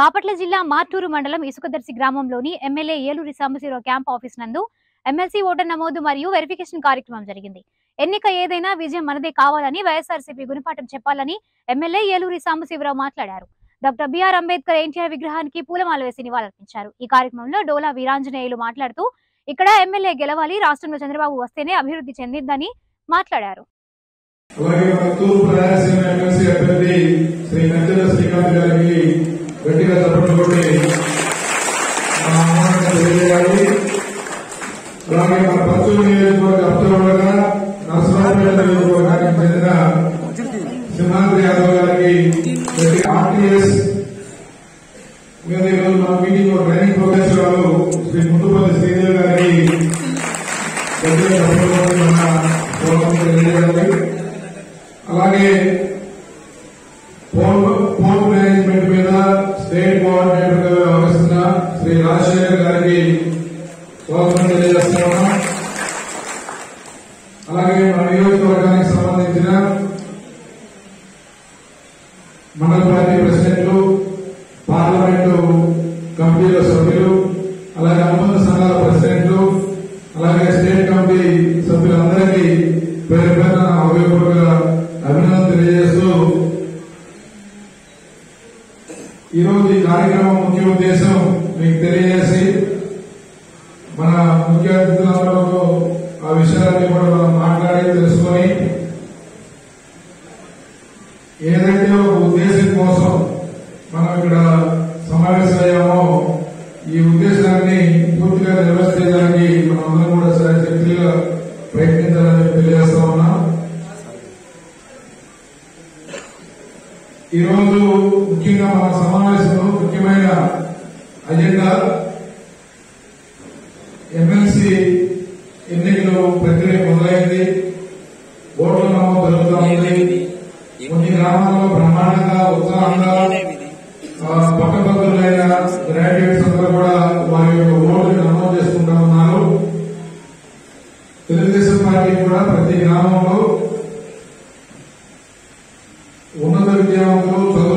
బాపట్ల జిల్లా మార్టూరు మండలం ఇసుకదర్శి గ్రామంలోని MLA Eluri Sambasivarao camp office నందు ఎమ్మెల్సీ ఓటర్ నమోదు మరియు వెరిఫికేషన్ కార్యక్రమం జరిగింది. ఎన్నిక ఏదైనా విజయం మనదే కావాలని వైఎస్ఆర్సీపీ గుణపాఠం చెప్పాలని ఎమ్మెల్యే ఏలూరి సాంబశివరావు మాట్లాడారు. డాక్టర్ బిఆర్ అంబేద్కర్ ఎన్టీఆర్ విగ్రహానికి పూలమాల వేసి నివాళులర్పించారు. ఈ కార్యక్రమంలో డోలా వీరాంజనేయులు మాట్లాడుతూ ఇక్కడ ఎమ్మెల్యే గెలవాలి రాష్ట్రంలో చంద్రబాబు వస్తేనే అభివృద్ధి చెందిందని మాట్లాడారు. అలాగే తూర్పు రాయలసీమ ఎమ్మెల్సీ అభ్యర్థి శ్రీ శ్రీకాంత్ గారికి గట్టిగా చప్పట్లు కొట్టి మా ఆహ్వానాన్ని తెలియజేయాలి. అలాగే మన పశ్చిమ నియోజకవర్గ అబ్జర్వర్గా నరసరావుపేట నియోజకవర్గానికి చెందిన సింహాద్రి యాదవ్ గారికి ఆర్టీఎస్ మీద ఈరోజు మన మీటింగ్ ట్రైనింగ్ ప్రోగ్రెస్ గారు శ్రీ ముందుపల్లి శ్రీదేవి గారికి తెలియజేయాలి అలాగే ఫోన్ స్టేట్ కోఆర్డినేటర్గా వ్యవహరిస్తున్న శ్రీ రాజశేఖర్ గారికి స్వాగతం తెలియజేస్తున్నాం అలాగే మన నియోజకవర్గానికి సంబంధించిన మండల పార్టీ ప్రెసిడెంట్లు పార్లమెంటు కమిటీల సభ్యులు ఈరోజు ఈ కార్యక్రమం ముఖ్య ఉద్దేశం మీకు తెలియజేసి మన ముఖ్య అతిథులందరూ ఆ విషయాలన్నీ కూడా మనం మాట్లాడి తెలుసుకొని ఏదైతే ఒక ఉద్దేశం కోసం మనం ఇక్కడ సమావేశమయ్యామో ఈ ఉద్దేశాన్ని పూర్తిగా నిర్వహించడానికి మనందరం కూడా సరే శక్తిగా ఈరోజు ముఖ్యంగా మన సమావేశంలో ముఖ్యమైన అజెండా ఎమ్మెల్సీ ఎన్నికలు ప్రక్రియ మొదలైంది. ఓట్ల నమోదు జరుగుతా కొన్ని గ్రామాల్లో బ్రహ్మాండంగా ఉత్సాహంగా పక్కపక్కలైన గ్రాడ్యుయేట్స్ అందరూ కూడా వారి యొక్క ఓట్లు నమోదు చేసుకుంటా ఉన్నారు. తెలుగుదేశం పార్టీ కూడా ప్రతి గ్రామంలో ఉన్నత Yeah.